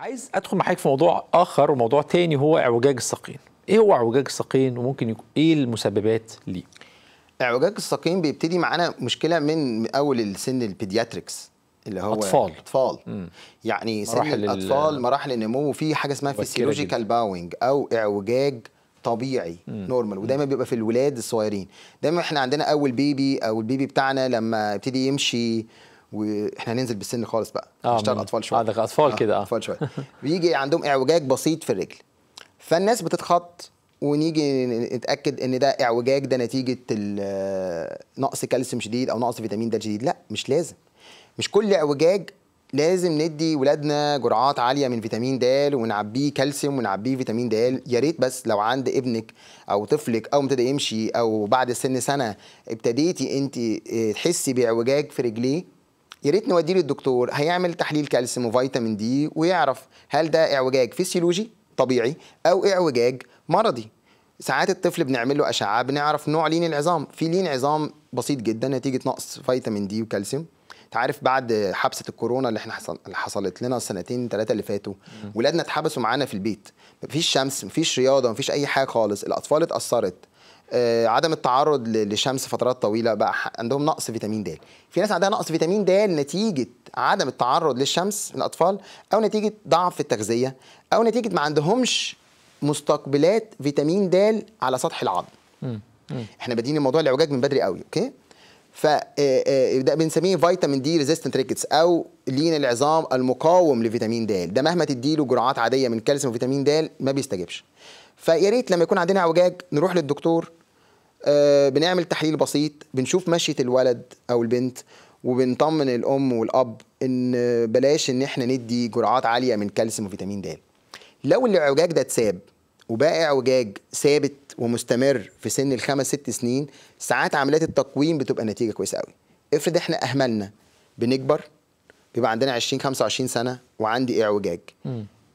عايز ادخل معاك في موضوع آخر وموضوع تاني هو اعوجاج الساقين. إيه هو اعوجاج الساقين؟ وممكن يكون إيه المسببات ليه؟ اعوجاج الساقين بيبتدي معانا مشكلة من أول السن ال pediatrics اللي هو أطفال. أطفال. يعني سن مراحل ال- الأطفال مراحل النمو في حاجة اسمها physiological bowing أو اعوجاج طبيعي normal ودايما بيبقى في الولاد الصغيرين. دايما إحنا عندنا أول baby أو ال baby بتاعنا لما يبتدي يمشي وإحنا هننزل بالسن خالص بقى. آه، نشتغل أطفال شوية. آه، ده أطفال كده، آه. أطفال شوية. بيجي عندهم اعوجاج بسيط في الرجل. فالناس بتتخط ونيجي نتأكد إن ده اعوجاج ده نتيجة نقص كالسيوم شديد أو نقص فيتامين د شديد. لا مش لازم. مش كل اعوجاج لازم ندي ولادنا جرعات عالية من فيتامين د ونعبيه كالسيوم ونعبيه فيتامين د. يا ريت بس لو عند ابنك أو طفلك أو ابتدى يمشي أو بعد سن سنة ابتديتي أنت آه، تحسي باعوجاج في رجليه يا ريت نوديه للدكتور هيعمل تحليل كالسيوم وفيتامين دي ويعرف هل ده اعوجاج فسيولوجي طبيعي أو اعوجاج مرضي. ساعات الطفل بنعمل له أشعة بنعرف نوع لين العظام. في لين عظام بسيط جدا نتيجة نقص فيتامين دي وكالسيوم. انت عارف بعد حبسة الكورونا اللي إحنا حصل اللي حصلت لنا السنتين ثلاثة اللي فاتوا ولادنا اتحبسوا معانا في البيت. مفيش شمس مفيش رياضة مفيش أي حاجة خالص. الأطفال اتأثرت. عدم التعرض ل- لشمس فترات طويلة بقى عندهم نقص فيتامين د. في ناس عندها نقص فيتامين د نتيجة عدم التعرض للشمس الأطفال أو نتيجة ضعف في التغذية أو نتيجة ما عندهمش مستقبلات فيتامين د على سطح العظم. إحنا بادئين الموضوع الاعوجاج من بدري قوي okay؟ ف آه، آه، ده بنسميه vitamin D resistant rickets أو لين العظام المقاوم لفيتامين د. ده مهما تديله جرعات عادية من كالسيوم وفيتامين د ما بيستجيبش فيا ريت لما يكون عندنا اعوجاج نروح للدكتور آه، بنعمل تحليل بسيط بنشوف مشية الولد أو البنت وبنطمن الأم والأب إن بلاش إن إحنا ندي جرعات عالية من كالسيوم وفيتامين د. لو الاعوجاج ده اتساب وبقى اعوجاج ثابت ومستمر في سن الخمس ست سنين ساعات عمليات التقويم بتبقى نتيجة كويسة قوي افرض إحنا أهملنا بنكبر بيبقى عندنا 20 25 سنة وعندي اعوجاج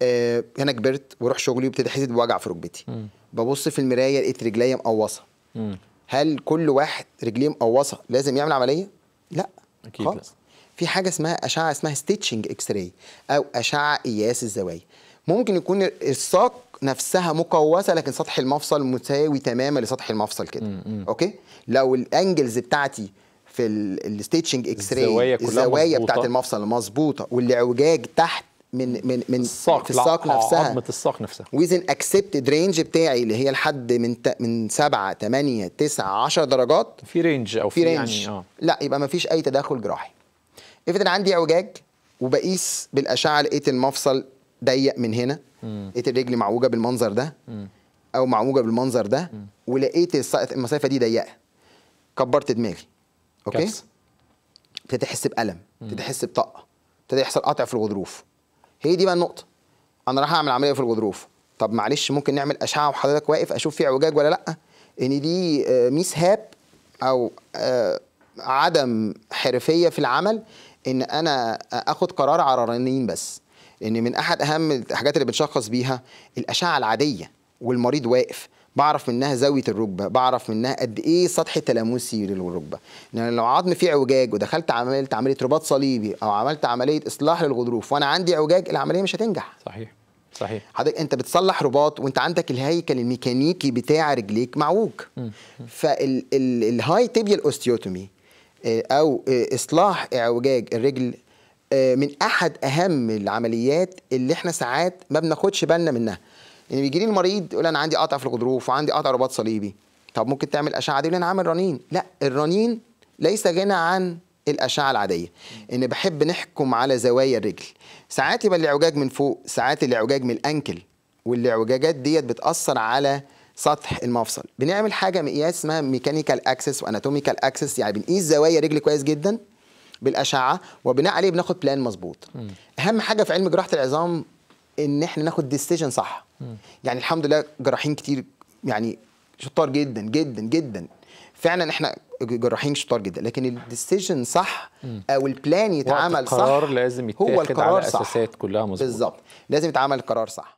آه أنا كبرت وأروح شغلي وابتدي أحس بوجع في ركبتي. ببص في المراية لقيت رجليا مقوصة. هل كل واحد رجليه مقوصة لازم يعمل عملية؟ لا أكيد خالص. لا. في حاجة اسمها أشعة اسمها stitching X-ray أو أشعة قياس الزوايا. ممكن يكون الساق نفسها مقوسه لكن سطح المفصل مساوي تماما لسطح المفصل كده. okay؟ لو ال angles بتاعتي في ال stitching X-ray الزوايا الزوايا. بتاعت المفصل مظبوطة والإعوجاج تحت من من من الساق في الساق لا، نفسها. عظمة الساق نفسها. within accepted range بتاعي اللي هي لحد من ت... من 7 8 9 10 درجات. في range أو في في range يعني آه. لا يبقى ما فيش أي تدخل جراحي. افرض أنا عندي اعوجاج وبقيس بالأشعة لقيت المفصل ضيق من هنا. لقيت الرجل معوجة بالمنظر ده. أو معوجة بالمنظر ده. ولقيت الس- المسافه دي ضيقة. كبرت دماغي. okay. ابتديت أحس بألم. ابتديت أحس بطاقة. ابتدى يحصل قطع في الغضروف. هي دي بقى النقطة. أنا راح أعمل عملية في الغضروف. طب معلش ممكن نعمل أشعة وحضرتك واقف أشوف في إعوجاج ولا لأ؟ إن دي آه، ميس هاب أو آه، عدم حرفية في العمل إن أنا آخد قرار على رنين بس. لأن من أحد أهم الحاجات اللي بنشخص بيها الأشعة العادية والمريض واقف. بعرف منها زاوية الركبة بعرف منها قد إيه سطح التلامسي للركبه لأن لو عظم فيه اعوجاج ودخلت عملت عملية رباط صليبي أو عملت عملية إصلاح للغضروف وأنا عندي اعوجاج العملية مش هتنجح. صحيح صحيح. حضرتك أنت بتصلح رباط وأنت عندك الهيكل الميكانيكي بتاع رجليك معوج. فال high tibial osteotomy أو آه، إصلاح اعوجاج الرجل آه، من أحد أهم العمليات اللي إحنا ساعات ما بناخدش بالنا منها. يعني بيجي لي المريض يقول أنا عندي قطع في الغضروف وعندي قطع رباط صليبي. طب ممكن تعمل أشعة؟ دي يقول أنا عامل رنين لا الرنين ليس غنى عن الأشعة العادية. إن بحب نحكم على زوايا الرجل. ساعات يبقى الاعوجاج من فوق ساعات الاعوجاج من ال ankle والاعوجاجات ديت بتأثر على سطح المفصل. بنعمل حاجة مقياس اسمها mechanical axis و anatomical axis يعني بنقيس زوايا رجل كويس جدا بالأشعة وبناء عليه بناخد plan مظبوط. أهم حاجة في علم جراحة العظام إن إحنا ناخد decision صح. يعني الحمد لله جراحين كتير يعني شطار جدا جدا جدا. فعلا إحنا جراحين شطار جدا. لكن ال decision صح أو ال plan يتعمل صح القرار لازم هو يتاخد القرار على أساسات كلها مظبوطه بالظبط لازم يتعمل القرار صح.